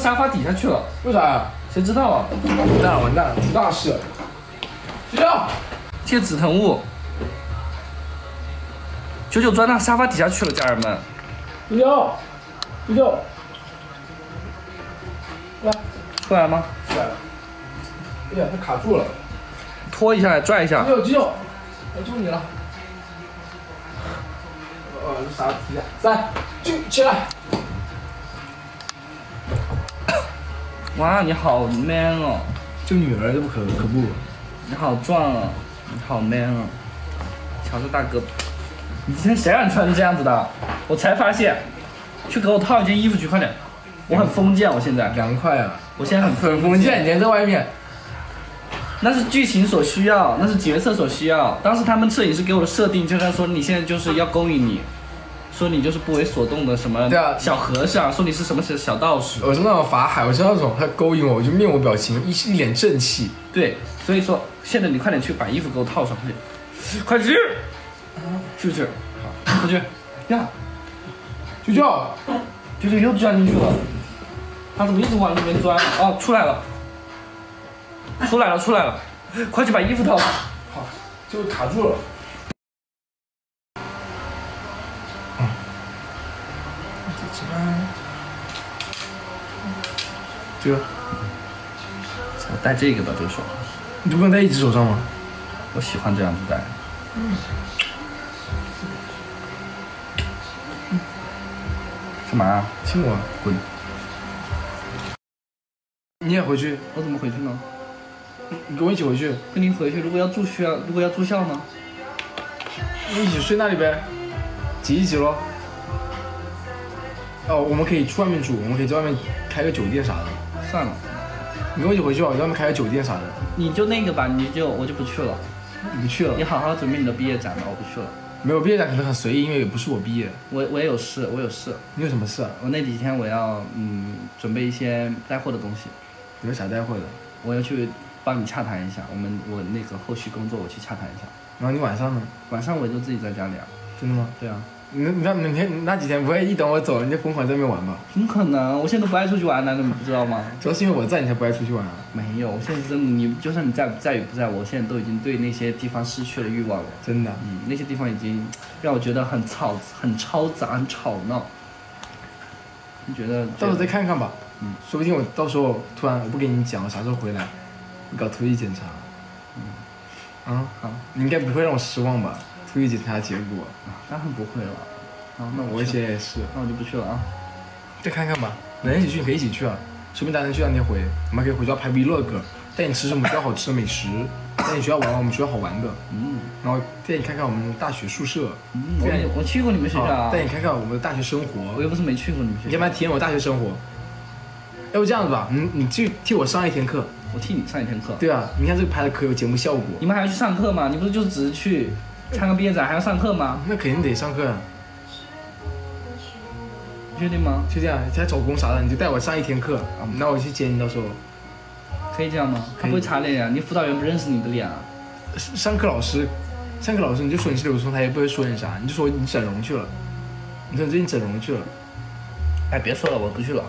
沙发底下去了，为啥呀？谁知道啊？完蛋了，完蛋了，出大事了！九九，借紫藤雾，九九钻到沙发底下去了，家人们。九九，九九，来，出来了吗？出来了。哎呀，他卡住了。拖一下来，拽一下。九九，九九，我救你了。呃，这啥题啊？三，就起来。哇，你好 man 哦！就女儿这不可可不？你好壮哦！你好 man 哦！瞧这大哥，你今天谁让你穿成这样子的？我才发现，去给我套一件衣服去，快点！我很封建，我现在，凉快啊！我现在很很封建，你还在外面。那是剧情所需要，那是角色所需要。当时他们摄影师给我的设定就是说，你现在就是要勾引你，说你就是不为所动的什么对啊小和尚，说你是什么小小道士。我是那种法海，我是那种他勾引我，我就面无表情，一一脸正气。对，所以说现在你快点去把衣服给我套上，快去，快去，去不去？好，快去。呀，舅舅，舅舅又钻进去了，他怎么一直往里面钻？哦，出来了，出来了，出来了，快去把衣服套上。好，就卡住了。这个，我戴这个吧，这个手，你就不能戴一只手上吗？我喜欢这样子戴。干嘛啊？亲我，滚！你也回去，我怎么回去呢？你跟我一起回去，跟您回去，如果要住需要，如果要住校呢？一起睡那里呗，挤一挤咯。哦，我们可以去外面住，我们可以在外面开个酒店啥的。算了，你跟我一起回去吧，我在外面开个酒店啥的。你就那个吧，你就我就不去了。你不去了你？好好准备你的毕业展吧，我不去了。没有毕业展可能很随意，因为也不是我毕业。我我也有事，我有事。你有什么事啊？我那几天我要嗯准备一些带货的东西，你有啥带货的？我要去帮你洽谈一下，我们我那个后续工作我去洽谈一下。然后你晚上呢？晚上我就自己在家里啊。真的吗？对啊，你那你那那天那几天不会一等我走，你就疯狂在那边玩吧？怎么可能？我现在都不爱出去玩了，你们不知道吗？主要是因为我在，你才不爱出去玩啊。没有，我现在真的，你就算你在在与不在，我现在都已经对那些地方失去了欲望了。真的。嗯，那些地方已经让我觉得很吵、很嘈杂、很吵闹。你觉得？到时候再看看吧。嗯，说不定我到时候突然我不跟你讲，我啥时候回来，你搞突击检查。嗯。啊，好，你应该不会让我失望吧？突击检查结果，当然不会了。啊，那我以前也是。那我就不去了啊。再看看吧，能一起去你可以一起去啊，说明大家能去两天回，我们还可以回家拍 vlog，带你吃什么比较好吃的美食，带你学校玩玩我们学校好玩的，嗯然后带你看看我们大学宿舍，嗯，我我去过你们学校啊，带你看看我们的大学生活，我又不是没去过你们学校。你要不要体验我大学生活？要不这样子吧，你你去替我上一天课，我替你上一天课。对啊，你看这个拍的可有节目效果，你们还要去上课吗？你不是就只是去参个毕业展，还要上课吗？那肯定得上课啊，你确定吗？就这样，在找工啥的，你就带我上一天课，啊，那我去接你，到时候可以这样吗？他不会查脸呀，你辅导员不认识你的脸啊。上课老师，上课老师你就说你是刘聪，他也不会说你啥，你就说你整容去了，你说你最近整容去了，哎，别说了，我不去了。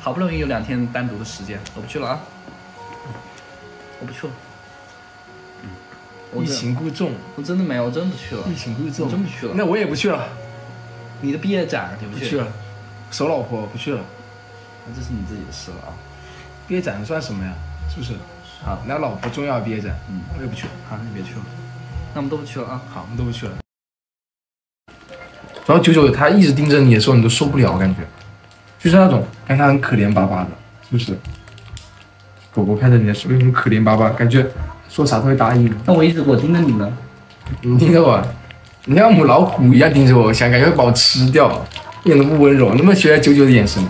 好不容易有两天单独的时间，我不去了啊！我不去了。欲真擒故纵，我真的没有，我真不去了。欲擒故纵，我真不去了那我也不去了，你的毕业展你不去？不去了，守老婆不去了，那这是你自己的事了啊。毕业展算什么呀？是不是？好，那老婆重要毕业展，嗯，我也不去了。好，你别去了。那我们都不去了啊。好，我们都不去了。主要九九他一直盯着你的时候，你都受不了，感觉就是那种看他很可怜巴巴的，是不是？狗狗看着你的时候很可怜巴巴，感觉说啥都会答应。那我一直我盯着你呢。你盯着我，你像母老虎一样盯着我，想感觉会把我吃掉，一点都不温柔。能不能学下九九的眼神？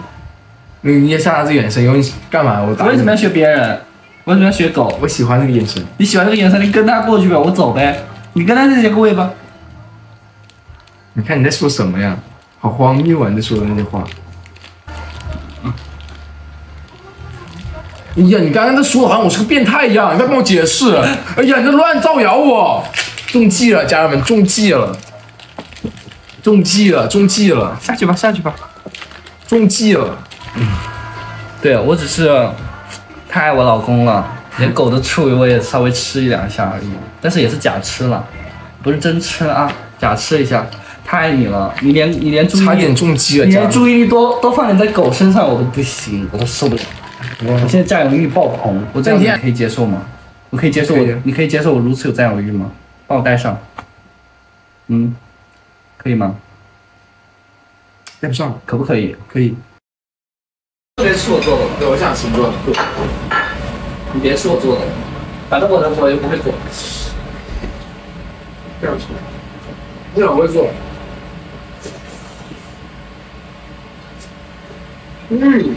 你你也像他这眼神，以后你干嘛？我打你为什么要学别人？为什么要学狗？我喜欢那个眼神。你喜欢那个眼神，你跟他过去吧，我走呗。你跟他再结个尾巴。你看你在说什么呀？好荒谬啊！你在说的那些话。哎呀，你刚刚在说的好像我是个变态一样，你不要跟我解释。哎呀，你在乱造谣我，中计了，家人们，中计了，中计了，中计了，下去吧，下去吧。中计了。嗯对我只是太爱我老公了，连狗的醋我也稍微吃一两下而已，但是也是假吃了，不是真吃啊，假吃一下。太爱你了，你连你连注意力差点中计了，你家连注意力多多放点在狗身上，我都不行，我都受不了。我现在占有欲爆棚，我这样子你可以接受吗？我可以接受我，你可以接受我如此有占有欲吗？帮我带上，嗯，可以吗？带不上，可不可以？可以。特别是我做的，对，我想吃做。你别是我做的，反正我的我又不会做。这样吃。这样我会做。嗯，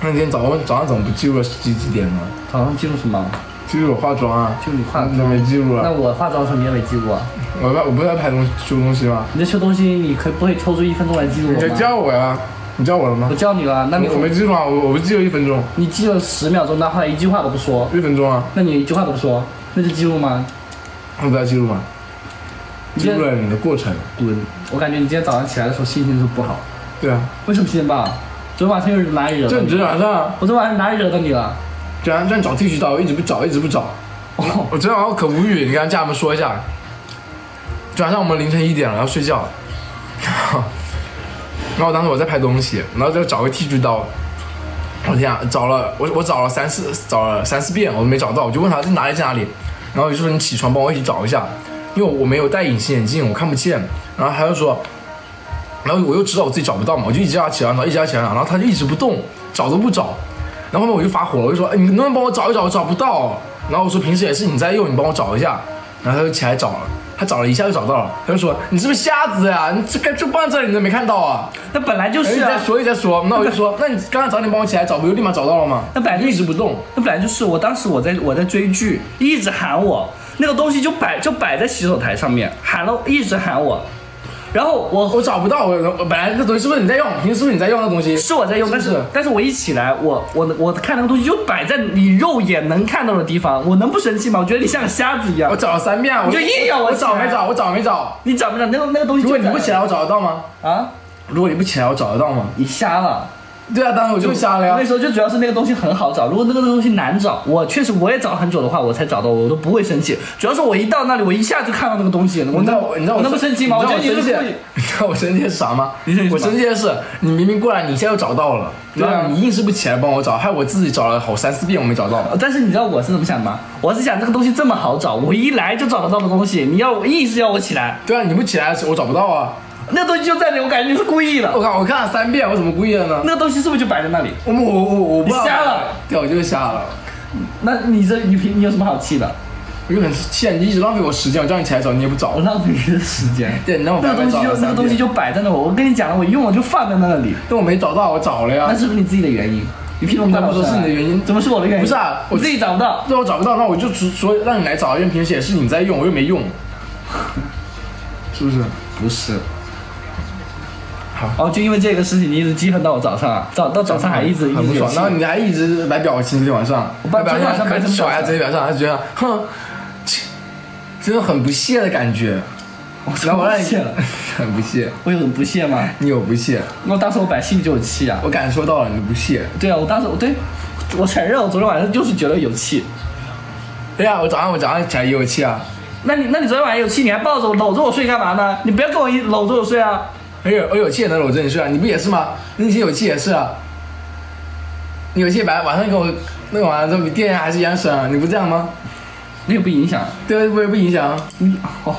那今天早上早上怎么不记录几几点呢？早上记录什么？记录我化妆啊，就你化你怎么没记录啊那啊？我化妆的时候你也没记录啊？我在我不是在拍东西修东西吗？你在修东西，你可不可以抽出一分钟来记录你在？叫我呀？你叫我了吗我？叫你了，那你我没记录啊，我我不记录一分钟，你记了十秒钟，那后来一句话都不说，一分钟啊，那你一句话都不说，那就记录吗？那不在记录吗？记录了你的过程。滚！我感觉你今天早上起来的时候心情就不好，对啊，为什么心情不好？昨天晚上又是哪里惹就你？昨天晚上，我昨天晚上哪里惹到你了？昨天晚上找剃须刀，我一直不找，一直不找。哦，我昨天晚上可无语，你跟家人们说一下。昨天晚上我们凌晨一点了要睡觉，然后当时我在拍东西，然后就找个剃须刀，我天啊，找了我我找了三四找了三四遍，我都没找到，我就问他在哪里在哪里，然后我就说你起床帮我一起找一下，因为我没有戴隐形眼镜，我看不见，然后他就说，然后我又知道我自己找不到嘛，我就一直叫他起来，然后一直叫他起来，然后他就一直不动，找都不找，然后后面我就发火了，我就说，哎，你能不能帮我找一找？我找不到。然后我说平时也是你在用，你帮我找一下。然后他就起来找了，他找了一下就找到了。他就说你是不是瞎子呀？你这个就放在这里你都没看到啊？那本来就是啊，在说，一直在说。那我就说，那你刚才早点帮我起来找，不就立马找到了吗？那本来就一直不动。那本来就是我当时我在我在追剧，一直喊我，那个东西就摆就摆在洗手台上面，喊了一直喊我，然后我我找不到，我我本来这东西是不是你在用？平时是不是你在用那东西？是我在用，但是但是我一起来，我我我看那个东西就摆在你肉眼能看到的地方，我能不生气吗？我觉得你像个瞎子一样我。找了三遍，我就硬要我找没找？我找没找？你找没找那个那个东西如？果你不起来，我找得到吗？啊，如果你不起来，我找得到吗？你瞎了。对啊，当时我就瞎了呀那。时候就主要是那个东西很好找，如果那个东西难找，我确实我也找很久的话，我才找到，我都不会生气。主要是我一到那里，我一下就看到那个东西，我那你知道我，你知道我我能不生气吗？我生气 你知道我生气是啥吗？我生气的是你明明过来，你现在又找到了，对啊你硬是不起来帮我找，害我自己找了好三四遍我没找到。但是你知道我是怎么想的吗？我是想这个东西这么好找，我一来就找得到的东西，你要硬是要我起来，对啊，你不起来，我找不到啊。那个东西就在那里，我感觉你是故意的。我靠我看了三遍，我怎么故意的呢？那个东西是不是就摆在那里？我我我我不瞎了。对，我就是瞎了。那你这你凭你有什么好气的？我就很气，你一直浪费我时间，我叫你起来找你也不找我。浪费你的时间。对，你让我那个东西就那个东西就摆在那，我跟你讲了，我用了就放在那里，但我没找到，我找了呀那。是不是你自己的原因？你凭什么怪我说是你的原因怎么是我的原因？不是啊我自己找不到。那我找不到，那我就说说让你来找，因为平时也是你在用，我又没用，是不是？不是。好哦，就因为这个事情，你一直记恨到我早上啊，早到早上还一直一很不爽，然后你还一直摆表情，昨天晚上，我把摆表昨天晚上摆什么情很耍呀，表情昨天晚上还觉得，哼，切真的很不屑的感觉。然后我让你谢了，很不屑，我有很不屑吗？你有不屑，我当时我摆心里就有气啊。我感受到了你的不屑。对啊，我当时我对，我承认我昨天晚上就是觉得有气。对啊，我早上我早上起来也有气啊，那你那你昨天晚上有气，你还抱着我搂着我睡干嘛呢？你不要跟我一搂着我睡啊！我有我有气也能搂着你睡啊，你不也是吗？你以前有气也是啊，你有气晚晚上跟我那个晚上这电还是一样声啊，你不这样吗？那也不影响。对不不影响啊？你哦，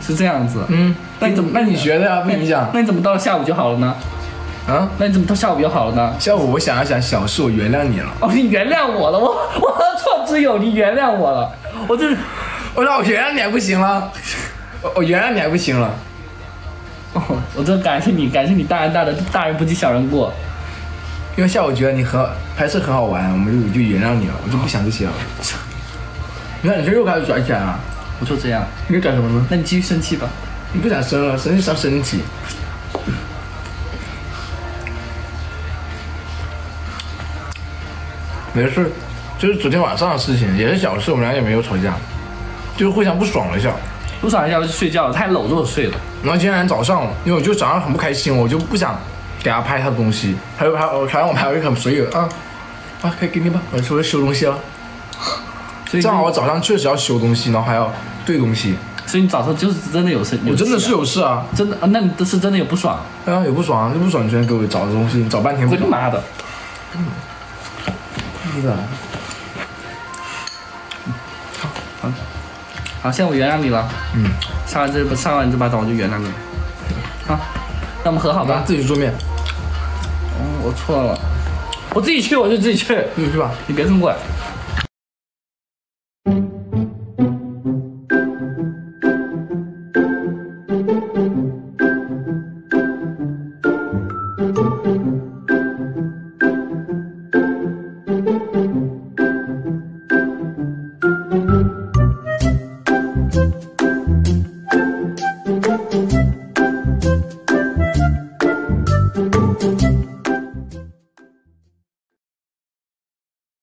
是这样子。嗯，那你怎么那你学的呀，不影响那你怎么到了下午就好了呢？啊？那你怎么到下午就好了呢？下午我想了想，小事我原谅你了。哦，你原谅我了，我 我何错之有？你原谅我了，我这我让我原谅你还不行了，我我原谅你还不行了。哦，我真感谢你，感谢你大人大的大人不计小人过。因为下午觉得你很拍摄很好玩，我们就就原谅你了，我就不想这些了。你看你这又开始拽起来了，我就这样，你在干什么呢？那你继续生气吧。你不想生了，生气伤身体。没事，就是昨天晚上的事情，也是小事，我们俩也没有吵架，就是互相不爽了一下。不爽一下我就睡觉了，他还搂着我睡了。然后今天早上，因为我就早上很不开心，我就不想给他拍他的东西，还有还有还让我拍，我就很随意啊啊，可以给你吧，我出去修东西了。所以正好我早上确实要修东西，然后还要对东西，所以你早上就是真的有事，我真的是有有事啊，真的，啊那你这是真的有不爽。对啊，有不爽啊，就不爽，你居然给我找的东西，找半天不找，我你妈的！是的，好，现在我原谅你了。嗯，上完这上完这把刀我就原谅你。好，那我们和好吧，。自己去桌面，嗯，我错了，我自己去，我就自己去，你去吧。你别这么过来。